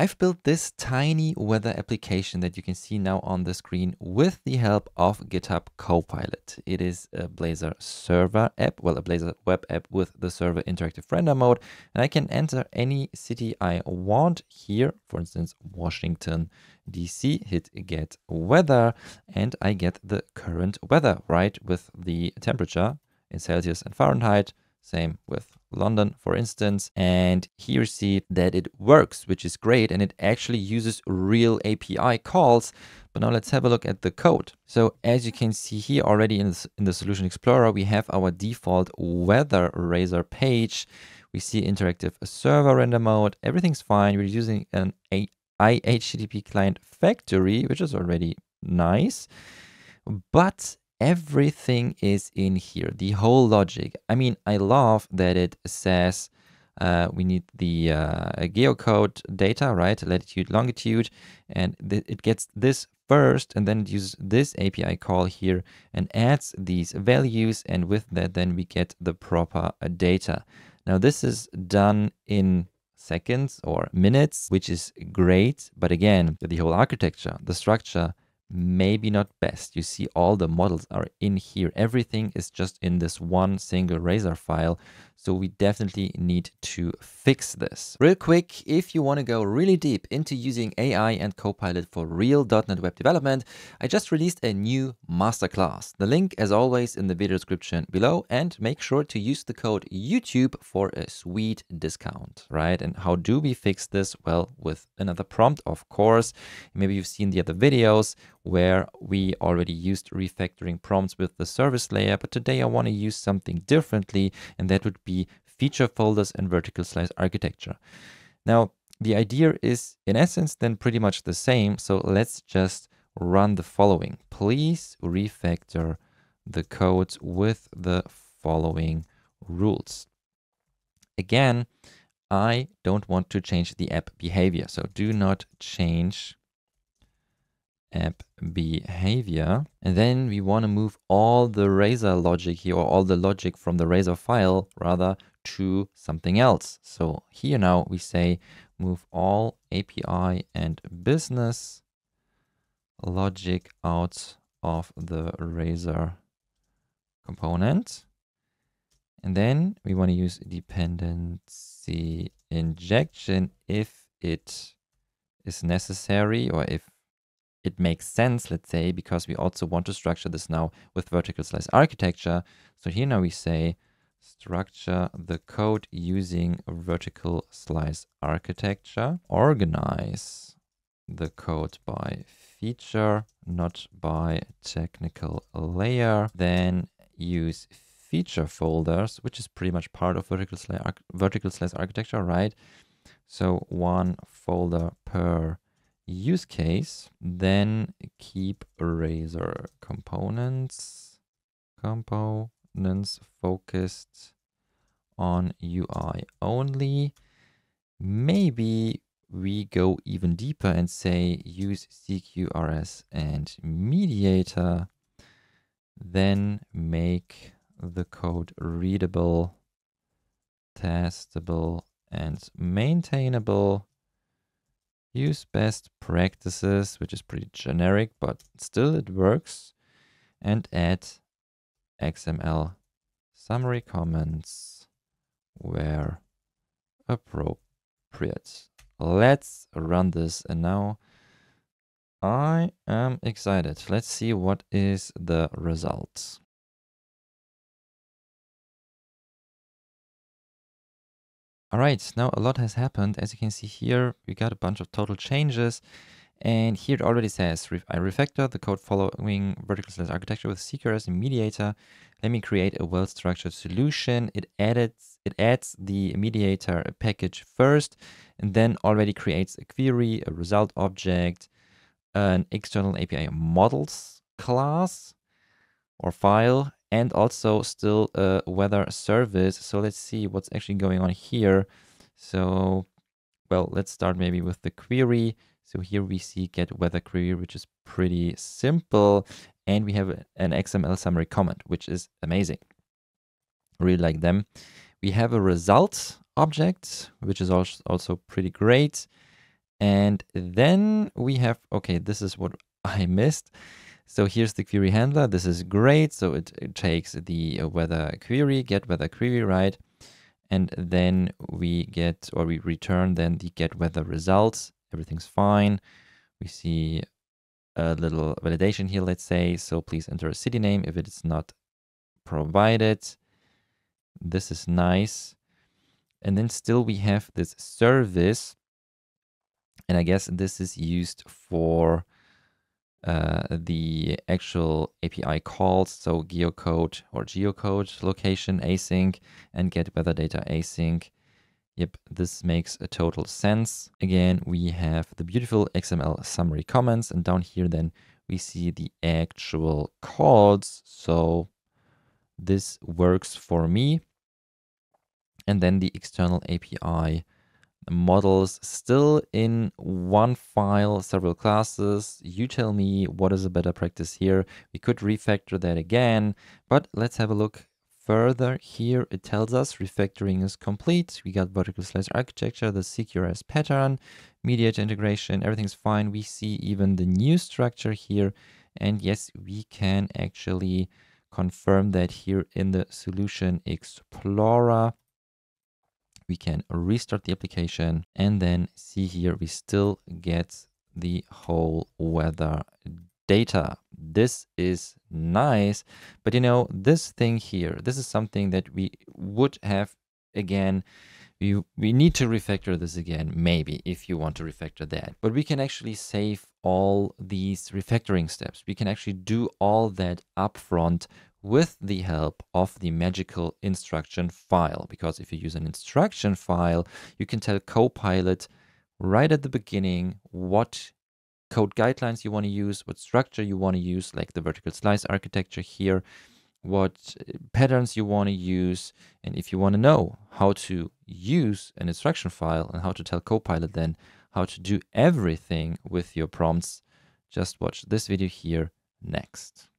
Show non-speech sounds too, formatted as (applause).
I've built this tiny weather application that you can see now on the screen with the help of GitHub Copilot. It is a Blazor server app, well, a Blazor web app with the server interactive render mode. And I can enter any city I want here, for instance, Washington, DC, hit get weather, and I get the current weather, right, with the temperature in Celsius and Fahrenheit. Same with London, for instance. And here you see that it works, which is great. And it actually uses real API calls. But now let's have a look at the code. So as you can see here already in, the in the Solution Explorer, we have our default weather razor page. We see interactive server render mode. Everything's fine. We're using an iHTTP client factory, which is already nice. But everything is in here, the whole logic. I mean, I love that it says uh, we need the uh, geocode data, right? Latitude, longitude, and it gets this first, and then it uses this API call here and adds these values, and with that, then we get the proper uh, data. Now, this is done in seconds or minutes, which is great. But again, the whole architecture, the structure, maybe not best. You see all the models are in here. Everything is just in this one single Razor file. So we definitely need to fix this. Real quick, if you want to go really deep into using AI and Copilot for real .NET web development, I just released a new masterclass. The link, as always, in the video description below, and make sure to use the code YouTube for a sweet discount, right? And how do we fix this? Well, with another prompt, of course. Maybe you've seen the other videos where we already used refactoring prompts with the service layer, but today I want to use something differently, and that would be be feature folders and vertical slice architecture. Now, the idea is in essence then pretty much the same. So let's just run the following. Please refactor the code with the following rules. Again, I don't want to change the app behavior. So do not change app behavior. And then we want to move all the Razor logic here, or all the logic from the Razor file, rather, to something else. So here now we say move all API and business logic out of the Razor component. And then we want to use dependency injection if it is necessary or if it makes sense, let's say, because we also want to structure this now with vertical slice architecture. So here now we say structure the code using vertical slice architecture. Organize the code by feature, not by technical layer. Then use feature folders, which is pretty much part of vertical slice, vertical slice architecture, right? So one folder per use case, then keep razor components, components focused on UI only. Maybe we go even deeper and say use CQRS and mediator, then make the code readable, testable, and maintainable use best practices, which is pretty generic, but still it works, and add XML summary comments where appropriate. Let's run this and now I am excited. Let's see what is the result. All right, now a lot has happened. As you can see here, we got a bunch of total changes. And here it already says, I refactor the code following vertical slice architecture with CQRS and mediator. Let me create a well-structured solution. It edits, it adds the mediator package first, and then already creates a query, a result object, an external API models class or file, and also still a weather service. So let's see what's actually going on here. So, well, let's start maybe with the query. So here we see get weather query, which is pretty simple. And we have an XML summary comment, which is amazing. Really like them. We have a result object, which is also pretty great. And then we have, okay, this is what (laughs) I missed. So here's the query handler. This is great. So it, it takes the uh, weather query, get weather query, right? And then we get, or we return then the get weather results. Everything's fine. We see a little validation here, let's say. So please enter a city name if it is not provided. This is nice. And then still we have this service. And I guess this is used for uh, the actual API calls. So geocode or geocode location async and get weather data async. Yep, this makes a total sense. Again, we have the beautiful XML summary comments and down here then we see the actual calls. So this works for me. And then the external API models still in one file, several classes. You tell me what is a better practice here. We could refactor that again, but let's have a look further here. It tells us refactoring is complete. We got vertical slice architecture, the CQRS pattern, mediator integration, everything's fine. We see even the new structure here. And yes, we can actually confirm that here in the solution explorer we can restart the application and then see here we still get the whole weather data. This is nice, but you know, this thing here, this is something that we would have again we, we need to refactor this again, maybe, if you want to refactor that. But we can actually save all these refactoring steps. We can actually do all that upfront with the help of the magical instruction file. Because if you use an instruction file, you can tell Copilot right at the beginning what code guidelines you want to use, what structure you want to use, like the vertical slice architecture here, what uh, patterns you want to use. And if you want to know how to use an instruction file and how to tell Copilot then how to do everything with your prompts, just watch this video here next.